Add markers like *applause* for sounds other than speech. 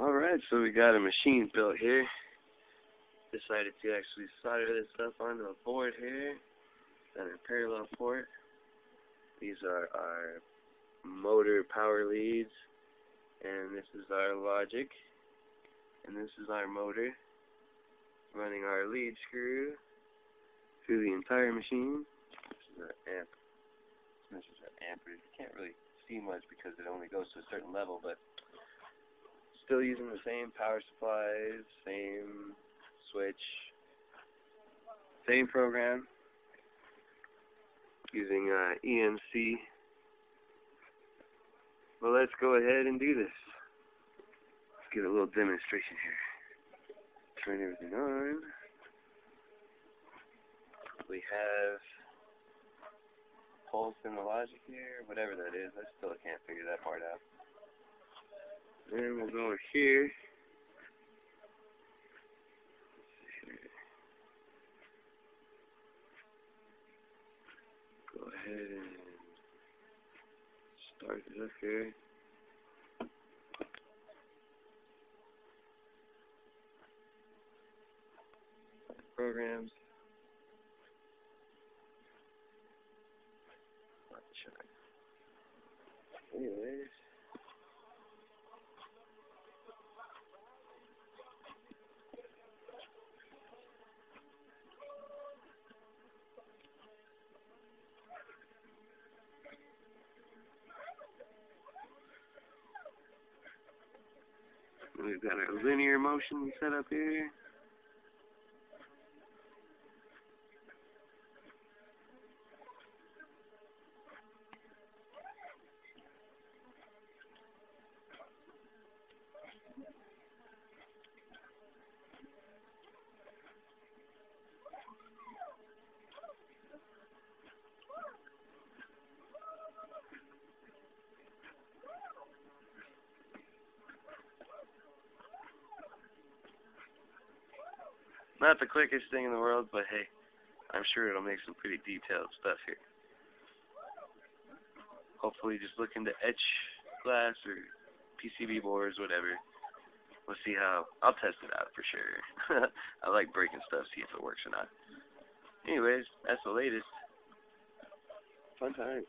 Alright, so we got a machine built here. Decided to actually solder this stuff onto a board here. On a parallel port. These are our motor power leads. And this is our logic. And this is our motor. Running our lead screw through the entire machine. This is our amp. This is our amperage. You can't really see much because it only goes to a certain level, but still using the same power supplies, same switch, same program, using uh, EMC. Well, let's go ahead and do this. Let's get a little demonstration here. Turn everything on. We have pulse in the logic here, whatever that is. I still can't figure that part out. Then we'll go here. Go ahead and start it up here. Programs. Anyways. We've got our linear motion set up here. Not the quickest thing in the world, but hey, I'm sure it'll make some pretty detailed stuff here. Hopefully just look into etch glass or PCB boards, whatever. We'll see how, I'll test it out for sure. *laughs* I like breaking stuff, see if it works or not. Anyways, that's the latest. Fun times.